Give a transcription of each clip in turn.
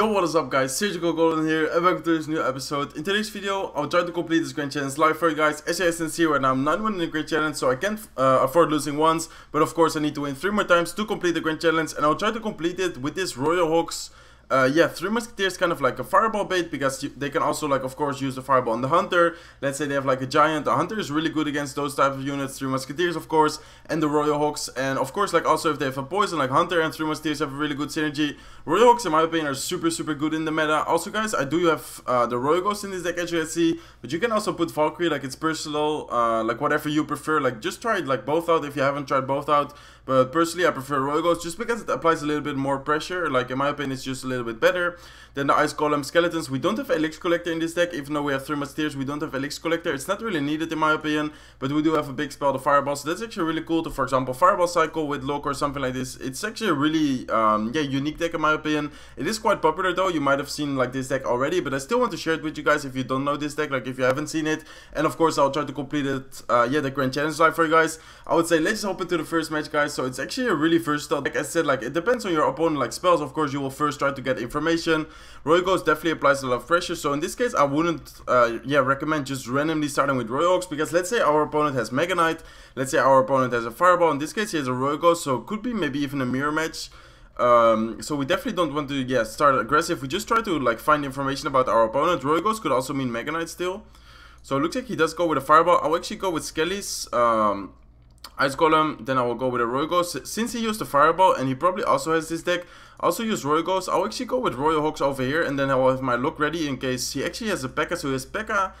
Yo, what is up guys, Surgical Goblin here and welcome to this new episode. In today's video, I'll try to complete this Grand Challenge live for you guys. As can see right now, I'm 9-1 in the Grand Challenge, so I can't uh, afford losing once. But of course, I need to win 3 more times to complete the Grand Challenge. And I'll try to complete it with this Royal Hogs uh, yeah, Three Musketeers kind of like a fireball bait because you, they can also like of course use the fireball on the hunter. Let's say they have like a giant. The hunter is really good against those type of units. Three Musketeers of course and the Royal Hogs. and of course like also if they have a poison like hunter and Three Musketeers have a really good synergy. Royal Hogs in my opinion are super super good in the meta. Also guys I do have uh, the Royal Ghost in this deck as you can see but you can also put Valkyrie like it's personal uh, like whatever you prefer like just try it like both out if you haven't tried both out. But personally I prefer Royal Ghost just because it applies a little bit more pressure like in my opinion it's just a little bit better. Then the Ice Golem Skeletons. We don't have Elixir Collector in this deck, even though we have Three Musketeers, we don't have Elixir Collector. It's not really needed in my opinion, but we do have a big spell, the Fireball, so that's actually really cool to, for example, Fireball Cycle with Log or something like this. It's actually a really, um, yeah, unique deck in my opinion. It is quite popular though, you might have seen like this deck already, but I still want to share it with you guys if you don't know this deck, like if you haven't seen it. And of course, I'll try to complete it, uh, yeah, the Grand Challenge live for you guys. I would say let's hop into the first match, guys. So it's actually a really versatile deck. As I said, like it depends on your opponent, like spells, of course, you will first try to get information. Royal Ghost definitely applies a lot of pressure. So in this case, I wouldn't, uh, yeah, recommend just randomly starting with Royal Hogs because let's say our opponent has Mega Knight, let's say our opponent has a Fireball. In this case, he has a Royal Ghost, so could be maybe even a mirror match. Um, so we definitely don't want to, yeah, start aggressive. We just try to like find information about our opponent. Royal Ghost could also mean Mega Knight still. So it looks like he does go with a Fireball. I'll actually go with Skelly's um, Ice Golem. Then I will go with a Royal Ghost. Since he used the Fireball and he probably also has this deck, also use Royal Ghost. I'll actually go with Royal Hogs over here and then I will have my Log ready in case he actually has a P.E.K.K.A. So he has P.E.K.K.A.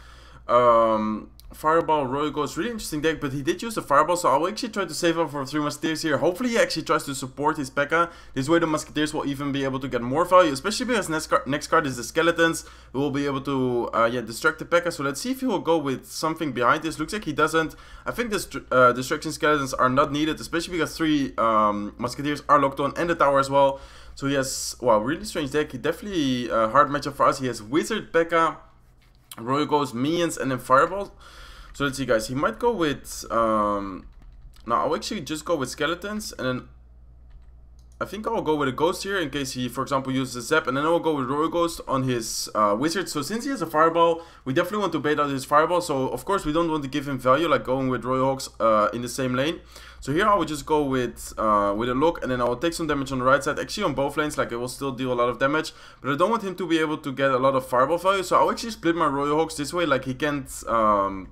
Um, Fireball, Royal Ghost, really interesting deck, but he did use the Fireball, so I'll actually try to save up for 3 Musketeers here. Hopefully he actually tries to support his P.E.K.K.A. This way the Musketeers will even be able to get more value, especially because next card, next card is the Skeletons, who will be able to uh, yeah, distract the P.E.K.K.A. So let's see if he will go with something behind this. Looks like he doesn't. I think this uh, Distraction Skeletons are not needed, especially because 3 um, Musketeers are locked on and the tower as well. So he has, wow, really strange deck. He definitely a uh, hard matchup for us. He has Wizard, P.E.K.K.A., Royal Ghost, Minions, and then Fireball. So let's see guys, he might go with, um, no, I'll actually just go with Skeletons and then I think I will go with a Ghost here in case he, for example, uses a Zap and then I will go with Royal Ghost on his uh, Wizard. So since he has a Fireball, we definitely want to bait out his Fireball. So of course we don't want to give him value like going with Royal Hogs uh, in the same lane. So here I will just go with uh, with a Log and then I will take some damage on the right side. Actually on both lanes, like it will still deal a lot of damage. But I don't want him to be able to get a lot of Fireball value. So I'll actually split my Royal Hogs this way, like he can't... Um,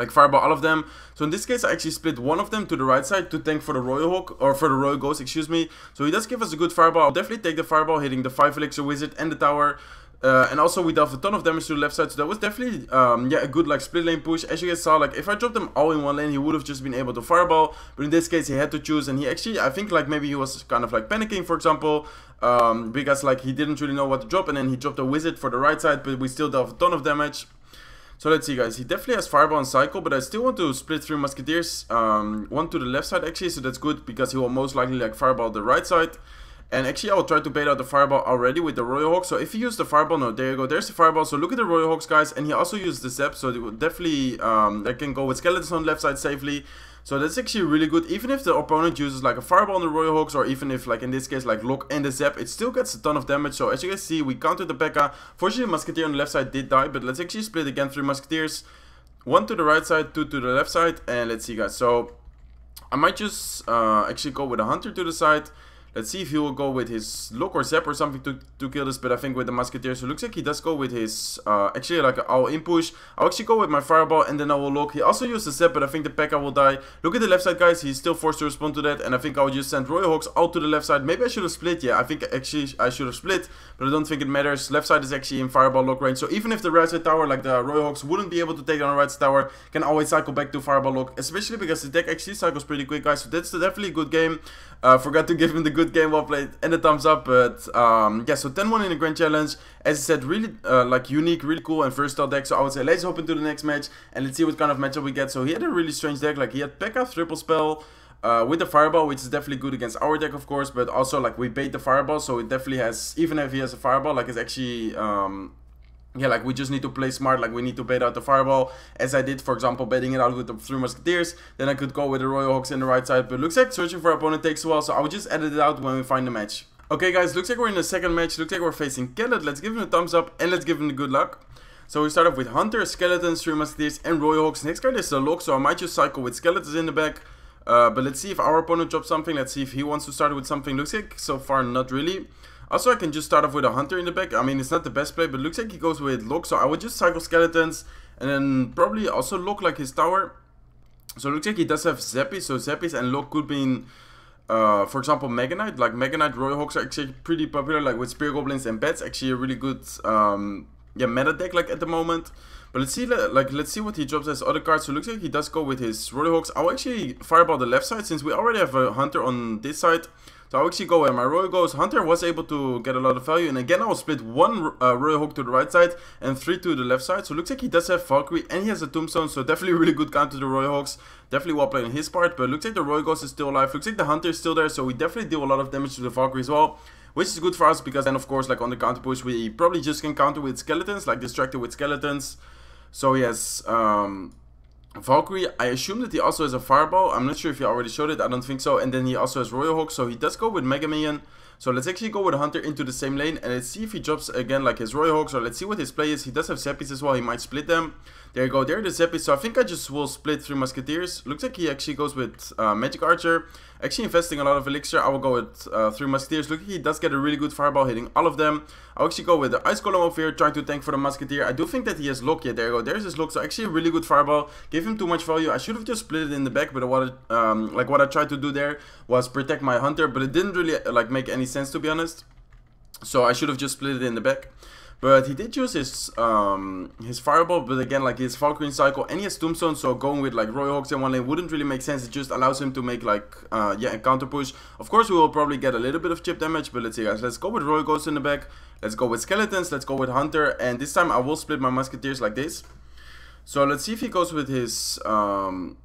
like fireball all of them. So in this case, I actually split one of them to the right side to tank for the Royal Hog, or for the Royal Ghost, excuse me. So he does give us a good fireball. I'll definitely take the fireball, hitting the 5 Elixir Wizard and the tower. Uh, and also we dealt a ton of damage to the left side, so that was definitely um, yeah a good like split lane push. As you guys saw, like if I dropped them all in one lane, he would have just been able to fireball. But in this case, he had to choose, and he actually I think like maybe he was kind of like panicking, for example, um, because like he didn't really know what to drop, and then he dropped a wizard for the right side, but we still dealt a ton of damage. So let's see guys, he definitely has Fireball and Cycle, but I still want to split three Musketeers, um, one to the left side actually, so that's good because he will most likely like Fireball the right side. And actually I will try to bait out the Fireball already with the Royal Hog, so if he used the Fireball, no, there you go, there's the Fireball, so look at the Royal Hogs, guys, and he also used the Zap, so definitely, um, I can go with Skeletons on left side safely. So that's actually really good. Even if the opponent uses like a Fireball on the Royal Hogs, or even if like in this case like Log and the Zap, it still gets a ton of damage. So as you guys see, we countered the P.E.K.K.A. Fortunately, Musketeer on the left side did die, but let's actually split again three Musketeers. One to the right side, two to the left side, and let's see guys. So I might just uh, actually go with a Hunter to the side Let's see if he will go with his Log or zap or something to, to kill this, but I think with the musketeer, so looks like he does go with his, uh, actually like I'll in push, I'll actually go with my fireball and then I will look, he also used the zap, but I think the P.E.K.K.A. will die, look at the left side guys, he's still forced to respond to that, and I think I will just send Royal Hogs out to the left side, maybe I should have split, yeah, I think actually I should have split, but I don't think it matters, left side is actually in fireball Log range, so even if the right side tower, like the Royal Hogs, wouldn't be able to take down the right side tower, can always cycle back to fireball Log, especially because the deck actually cycles pretty quick guys, so that's definitely a good game, uh, forgot to give him the good game well played, and a thumbs up. But um, yeah, so 10-1 in the Grand Challenge. As I said, really uh, like unique, really cool and versatile deck. So I would say let's hop into the next match and let's see what kind of matchup we get. So he had a really strange deck. Like he had P.E.K.K.A. triple spell. Uh, with the fireball, which is definitely good against our deck, of course, but also like we bait the fireball, so it definitely has, even if he has a fireball, like it's actually um, yeah, like we just need to play smart, like we need to bait out the fireball, as I did, for example, baiting it out with the three musketeers, then I could go with the royal Hogs in the right side, but looks like searching for opponent takes a while, so I will just edit it out when we find the match. Okay guys, looks like we're in the second match, looks like we're facing Kellet, let's give him a thumbs up and let's give him the good luck. So we start off with Hunter, Skeletons, Three Musketeers and Royal Hogs. Next card is the Log, so I might just cycle with Skeletons in the back. Uh, but let's see if our opponent drops something, let's see if he wants to start with something. Looks like so far not really. Also I can just start off with a Hunter in the back, I mean it's not the best play, but looks like he goes with Log, so I would just cycle Skeletons and then probably also Log like his tower. So it looks like he does have Zappies, so Zappies and Log could be uh, for example, Mega Knight, like Mega Knight Royal Hogs are actually pretty popular, like with Spear Goblins and Bats, actually a really good, um, yeah, meta deck, like at the moment. But let's see, like, let's see what he drops as other cards. So looks like he does go with his Royal Hogs. I'll actually fireball the left side, since we already have a Hunter on this side. So I'll actually go where my Royal goes. Hunter was able to get a lot of value. And again, I will split one uh, Royal Hog to the right side and three to the left side. So looks like he does have Valkyrie and he has a Tombstone. So definitely really good counter to the Royal Hogs. Definitely well played on his part. But looks like the Royal Ghost is still alive. Looks like the Hunter is still there. So we definitely deal a lot of damage to the Valkyrie as well. Which is good for us because then of course like on the counter push we probably just can counter with skeletons. Like distracted with skeletons. So yes, um, Valkyrie, I assume that he also has a Fireball. I'm not sure if he already showed it. I don't think so. And then he also has Royal Hog. So he does go with Mega Minion. So let's actually go with Hunter into the same lane. And let's see if he drops again like his Royal Hog. So let's see what his play is. He does have Zappies as well. He might split them. There you go. There are the Zappies. So I think I just will split Three Musketeers. Looks like he actually goes with uh, Magic Archer. Actually investing a lot of Elixir. I will go with uh, Three Musketeers. Look, he does get a really good Fireball hitting all of them. I'll actually go with the Ice Golem over here. Trying to tank for the Musketeer. I do think that he has Log. Yeah, there you go. There's his Log. So actually a really good Fireball. Give him too much value. I should have just split it in the back. But what I, um, like what I tried to do there was protect my Hunter. But it didn't really like make any sense to be honest. So I should have just split it in the back. But he did use his um, his Fireball, but again, like his Valkyrie cycle and has Tombstone, so going with like Royal Hogs in one lane wouldn't really make sense. It just allows him to make like, uh, yeah, a counter push. Of course, we will probably get a little bit of chip damage, but let's see guys. Let's go with Royal Ghost in the back. Let's go with Skeletons, let's go with Hunter, and this time I will split my Musketeers like this. So let's see if he goes with his... Um,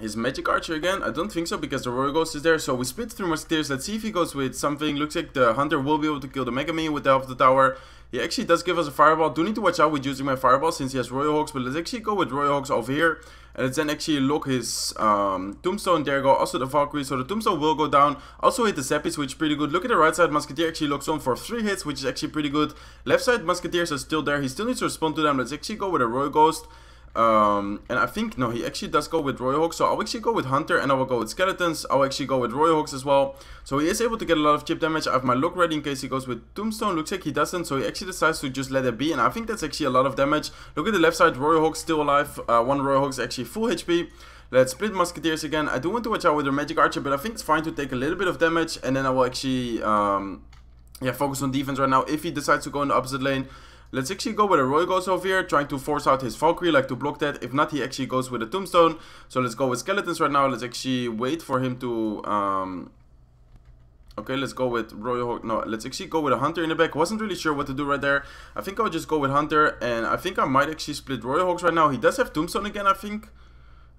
his Magic Archer again? I don't think so because the Royal Ghost is there. So we split three Musketeers. Let's see if he goes with something. Looks like the Hunter will be able to kill the Mega Minion with the help of the tower. He actually does give us a Fireball. Do need to watch out with using my Fireball since he has Royal Hogs. But let's actually go with Royal Hogs over here. And let's then actually Log his um, Tombstone. There go. Also the Valkyrie. So the Tombstone will go down. Also hit the Zappies, which is pretty good. Look at the right side. Musketeer actually locks on for 3 hits, which is actually pretty good. Left side Musketeers are still there. He still needs to respond to them. Let's actually go with a Royal Ghost. Um, and I think, no, he actually does go with Royal Hogs. So I'll actually go with Hunter and I will go with Skeletons. I'll actually go with Royal Hogs as well. So he is able to get a lot of chip damage. I have my Log ready in case he goes with Tombstone. Looks like he doesn't. So he actually decides to just let it be. And I think that's actually a lot of damage. Look at the left side. Royal Hogs still alive. Uh, one Royal Hog's actually full HP. Let's split Musketeers again. I do want to watch out with their Magic Archer. But I think it's fine to take a little bit of damage. And then I will actually, um, yeah, focus on defense right now. If he decides to go in the opposite lane. Let's actually go with a Royal Ghost over here, trying to force out his Valkyrie, like to block that. If not, he actually goes with a Tombstone. So let's go with Skeletons right now. Let's actually wait for him to... Um, Okay, let's go with Royal Hog. No, let's actually go with a Hunter in the back. Wasn't really sure what to do right there. I think I'll just go with Hunter. And I think I might actually split Royal Hogs right now. He does have Tombstone again, I think.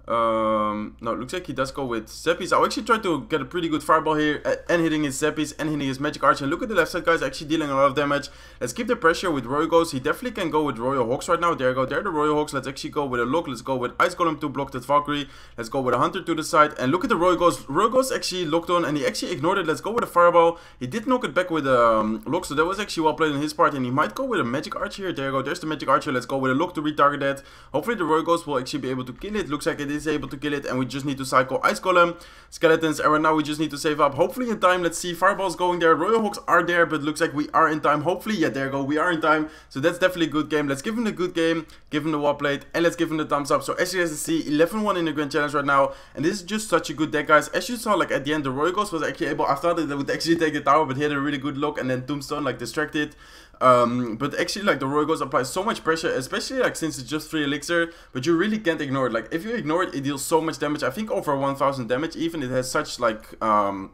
Um, no, it looks like he does go with Zappies. I'll actually try to get a pretty good fireball here and hitting his Zappies and hitting his Magic Archer. And look at the left side, guys, actually dealing a lot of damage. Let's keep the pressure with Royal Ghost. He definitely can go with Royal Hogs right now. There you go. There are the Royal Hogs. Let's actually go with a Log. Let's go with Ice Golem to block that Valkyrie. Let's go with a Hunter to the side. And Log at the Royal Ghost. Royal Ghost actually locked on and he actually ignored it. Let's go with a fireball. He did knock it back with a um, Log, so that was actually well played on his part. And he might go with a Magic Archer here. There you go. There's the Magic Archer. Let's go with a look to retarget that. Hopefully the Royal Ghost will actually be able to kill it. Looks like it is able to kill it. And we just need to cycle Ice Golem, Skeletons, and right now we just need to save up. Hopefully in time, let's see, Fireballs going there, Royal Hogs are there, but looks like we are in time. Hopefully, yeah, there you go, we are in time. So that's definitely a good game. Let's give him a good game, give him the wall plate, and let's give him the thumbs up. So as you guys see, 11-1 in the Grand Challenge right now, and this is just such a good deck, guys. As you saw, like at the end, the Royal Ghost was actually able, I thought that they would actually take the tower, but he had a really good Log, and then Tombstone like distracted. Um, but actually, like the Royal Ghost applies so much pressure, especially like since it's just free elixir. But you really can't ignore it. Like if you ignore it, it deals so much damage. I think over 1,000 damage. Even it has such like um,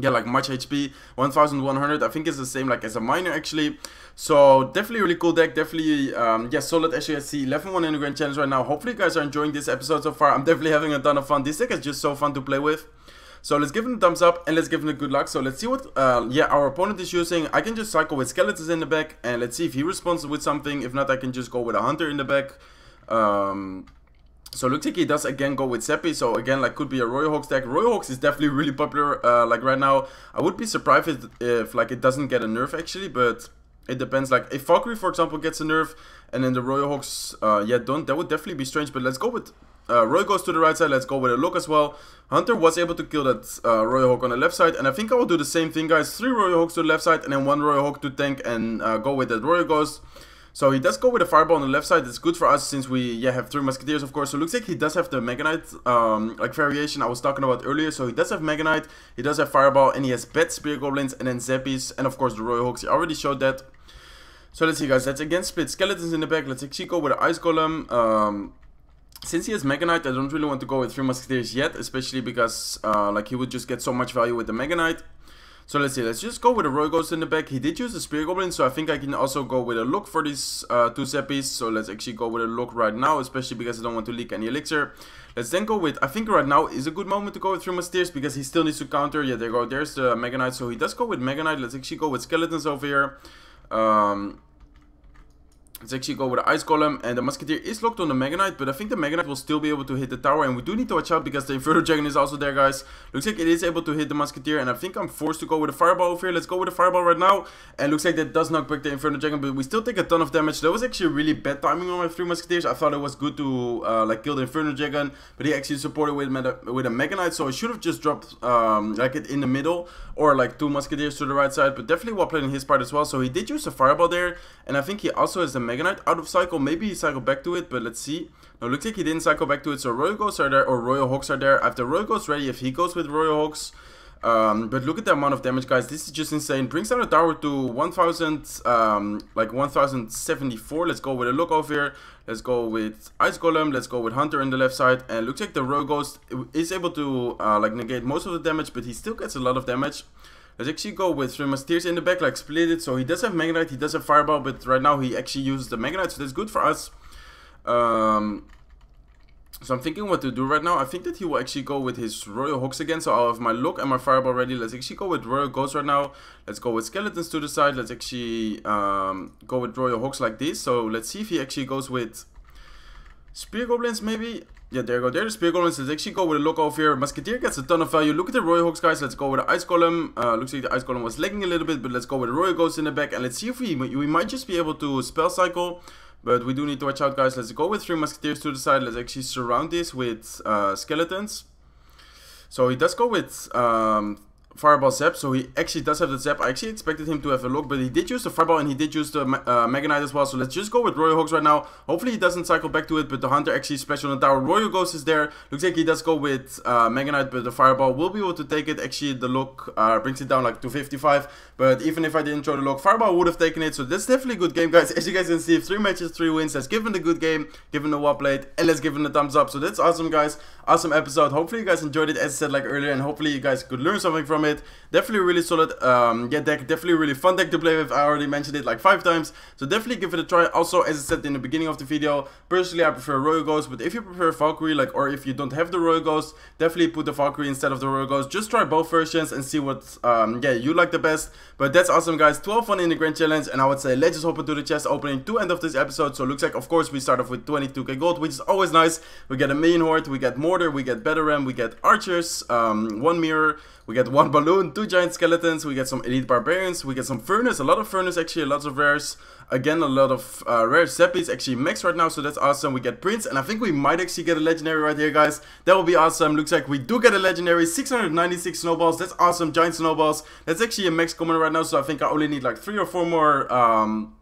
yeah, like much HP, 1100, I think it's the same like as a miner actually. So definitely really cool deck, definitely, um, yeah, solid SGSC, 11-1 in the Grand Challenge right now. Hopefully you guys are enjoying this episode so far. I'm definitely having a ton of fun. This deck is just so fun to play with. So let's give him a thumbs up and let's give him a good luck. So let's see what uh, yeah our opponent is using. I can just cycle with skeletons in the back and let's see if he responds with something. If not, I can just go with a hunter in the back. Um, So looks like he does again go with Seppi. So again, like could be a Royal Hogs deck. Royal Hogs is definitely really popular. Uh, like right now, I would be surprised if, if like it doesn't get a nerf actually, but it depends. Like if Valkyrie, for example, gets a nerf, and then the Royal Hogs, uh, yeah, don't. That would definitely be strange. But let's go with uh, Roy goes to the right side. Let's go with a Log as well. Hunter was able to kill that uh, Royal Hog on the left side. And I think I will do the same thing, guys. Three Royal Hogs to the left side and then one Royal Hog to tank and uh, go with that Royal Ghost. So he does go with a Fireball on the left side. It's good for us since we yeah have three Musketeers, of course. So it looks like he does have the Mega Knight um, like variation I was talking about earlier. So he does have Mega Knight, he does have Fireball, and he has Bat Spear Goblins, and then Zappies, and of course the Royal Hogs. He already showed that. So let's see, guys. Let's again split Skeletons in the back. Let's actually go with an Ice Golem. Um, since he has Mega Knight, I don't really want to go with 3 Musketeers yet, especially because uh, like he would just get so much value with the Mega Knight. So let's see, let's just go with a Royal Ghost in the back. He did use the Spear Goblin, so I think I can also go with a Log for these uh, two Zappies. So let's actually go with a Log right now, especially because I don't want to leak any Elixir. Let's then go with, I think right now is a good moment to go with 3 Musketeers because he still needs to counter. Yeah, there go, there's the Mega Knight, so he does go with Mega Knight. Let's actually go with Skeletons over here. Um, Let's actually go with the Ice Golem, and the Musketeer is locked on the Mega Knight, but I think the Mega Knight will still be able to hit the tower, and we do need to watch out because the Inferno Dragon is also there, guys. Looks like it is able to hit the Musketeer, and I think I'm forced to go with a Fireball over here. Let's go with a Fireball right now, and looks like that does knock back the Inferno Dragon, but we still take a ton of damage. That was actually really bad timing on my three Musketeers. I thought it was good to, uh, like, kill the Inferno Dragon, but he actually supported with, with a Mega Knight, so I should have just dropped, um, like, it in the middle, or, like, two Musketeers to the right side, but definitely well played his part as well, so he did use a Fireball there, and I think he also has the Mega Knight out of cycle. Maybe he cycled back to it, but let's see. No, looks like he didn't cycle back to it. So Royal Ghosts are there, or Royal Hogs are there. The Royal Ghosts ready if he goes with Royal Hogs. Um, but look at the amount of damage, guys. This is just insane. Brings down the tower to 1,000, um, like 1,074. Let's go with a Log over here. Let's go with Ice Golem. Let's go with Hunter on the left side. And looks like the Royal Ghost is able to, uh, like, negate most of the damage, but he still gets a lot of damage. Let's actually go with three Musketeers in the back, like split it. So he does have Knight, he does have Fireball, but right now he actually uses the Knight, so that's good for us. Um, so I'm thinking what to do right now. I think that he will actually go with his Royal Hogs again. So I'll have my Log and my Fireball ready. Let's actually go with Royal Ghost right now. Let's go with Skeletons to the side. Let's actually um, go with Royal Hogs like this. So let's see if he actually goes with Spear Goblins maybe. Yeah, there you go. There the Spear Goblins. Let's actually go with a Log over here. Musketeer gets a ton of value. Look at the Royal Hogs, guys. Let's go with the Ice Golem. Uh, looks like the Ice Golem was lagging a little bit, but let's go with the Royal Ghost in the back. And let's see if we, we might just be able to spell cycle. But we do need to watch out, guys. Let's go with three Musketeers to the side. Let's actually surround this with uh, Skeletons. So he does go with um, Fireball Zap, so he actually does have the Zap. I actually expected him to have a Log, but he did use the Fireball and he did use the uh, Mega Knight as well. So let's just go with Royal Hogs right now. Hopefully he doesn't cycle back to it, but the Hunter actually special on the tower. Royal Ghost is there. Looks like he does go with uh, Mega Knight, but the Fireball will be able to take it. Actually, the Log uh, brings it down like to 55. But even if I didn't throw the Log, Fireball would have taken it. So that's definitely a good game, guys. As you guys can see, three matches, three wins. Let's give him the good game, give the well played, and let's give him the thumbs up. So that's awesome, guys. Awesome episode. Hopefully you guys enjoyed it, as I said like earlier, and hopefully you guys could learn something from it. Definitely really solid um, yeah, deck, definitely really fun deck to play with. I already mentioned it like five times, so definitely give it a try. Also, as I said in the beginning of the video, personally I prefer Royal Ghost, but if you prefer Valkyrie, like, or if you don't have the Royal Ghost, definitely put the Valkyrie instead of the Royal Ghost. Just try both versions and see what, um, yeah, you like the best. But that's awesome, guys. 12 fun in the Grand Challenge, and I would say let's just hop into the chest opening to end of this episode. So looks like, of course, we start off with 22k gold, which is always nice. We get a main horde, we get mortar, we get Battle Ram, we get archers, um, one mirror. We get one balloon, two giant skeletons, we get some elite barbarians, we get some furnace, a lot of furnace actually, lots of rares. Again, a lot of uh, rare Zeppies actually max right now, so that's awesome. We get Prince, and I think we might actually get a legendary right here, guys. That will be awesome. Looks like we do get a legendary. 696 snowballs, that's awesome. Giant snowballs. That's actually a max common right now, so I think I only need like three or four more, um,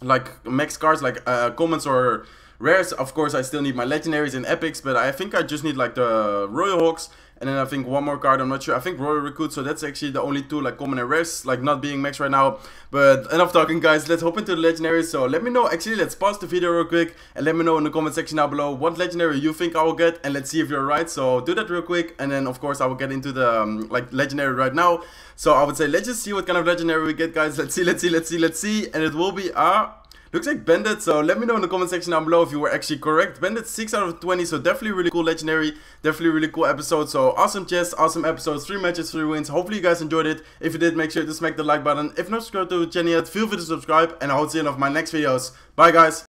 like max cards, like uh, commons or rares. Of course, I still need my legendaries and epics, but I think I just need like the Royal Hogs and then I think one more card, I'm not sure. I think Royal Recruit, so that's actually the only two like common and rares, like not being maxed right now. But enough talking guys, let's hop into the legendaries. So let me know, actually let's pause the video real quick and let me know in the comment section down below what legendary you think I will get and let's see if you're right. So do that real quick and then of course I will get into the um, like legendary right now. So I would say let's just see what kind of legendary we get guys. Let's see, let's see, let's see, let's see. And it will be a Looks like Bandit, so let me know in the comment section down below if you were actually correct. Bandit 6 out of 20, so definitely really cool legendary, definitely really cool episode. So awesome chest, awesome episode, 3 matches, 3 wins. Hopefully you guys enjoyed it. If you did, make sure to smack the like button. If not subscribed to the channel yet, feel free to subscribe and I will see you in of my next videos. Bye guys!